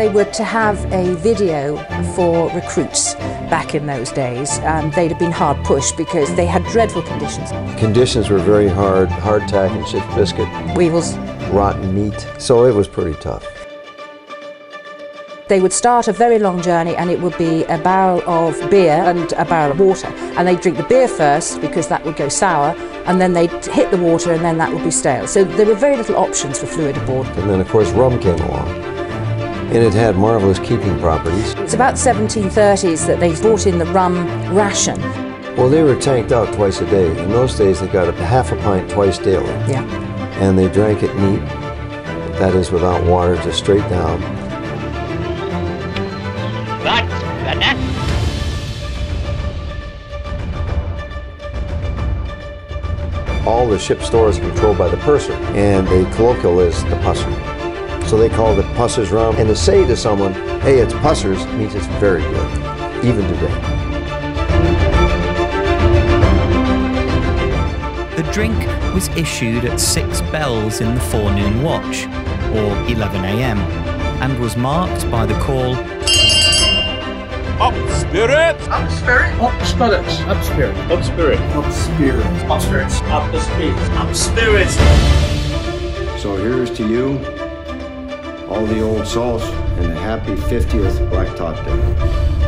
they were to have a video for recruits back in those days, um, they'd have been hard pushed because they had dreadful conditions. Conditions were very hard, hardtack and ship's biscuit, Weevils. rotten meat, so it was pretty tough. They would start a very long journey and it would be a barrel of beer and a barrel of water. And they'd drink the beer first because that would go sour, and then they'd hit the water and then that would be stale. So there were very little options for fluid aboard. And then, of course, rum came along. And it had marvelous keeping properties. It's about 1730s that they brought in the rum ration. Well, they were tanked out twice a day. In those days, they got a half a pint twice daily. Yeah. And they drank it neat, that is, without water, just straight down. That's better. All the ship stores controlled by the purser, and the colloquial is the pusser. So they called it pusser's rum. And to say to someone, hey, it's pusser's, means it's very good, even today. The drink was issued at six bells in the forenoon watch, or 11 a.m., and was marked by the call Up spirit! Up spirit. Up spirits. Up spirit. Up spirit! Up spirit. Up spirits. Up spirit! Up spirits. So here's to you, all the old salts, and a happy 50th Black Tot Day.